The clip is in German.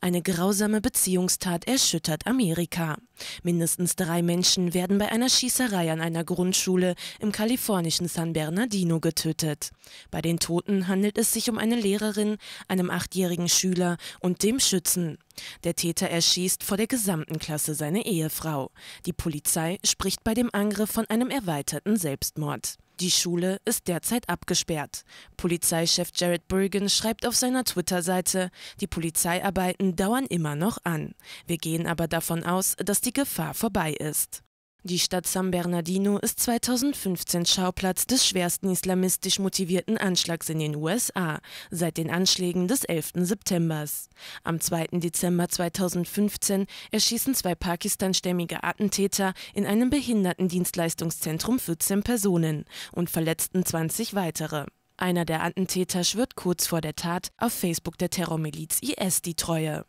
Eine grausame Beziehungstat erschüttert Amerika. Mindestens drei Menschen werden bei einer Schießerei an einer Grundschule im kalifornischen San Bernardino getötet. Bei den Toten handelt es sich um eine Lehrerin, einem achtjährigen Schüler und dem Schützen. Der Täter erschießt vor der gesamten Klasse seine Ehefrau. Die Polizei spricht bei dem Angriff von einem erweiterten Selbstmord. Die Schule ist derzeit abgesperrt. Polizeichef Jared Bergen schreibt auf seiner Twitter-Seite, die Polizeiarbeiten dauern immer noch an. Wir gehen aber davon aus, dass die Gefahr vorbei ist. Die Stadt San Bernardino ist 2015 Schauplatz des schwersten islamistisch motivierten Anschlags in den USA seit den Anschlägen des 11. September. Am 2. Dezember 2015 erschießen zwei pakistanstämmige Attentäter in einem Behindertendienstleistungszentrum 14 Personen und verletzten 20 weitere. Einer der Attentäter schwört kurz vor der Tat auf Facebook der Terrormiliz IS die Treue.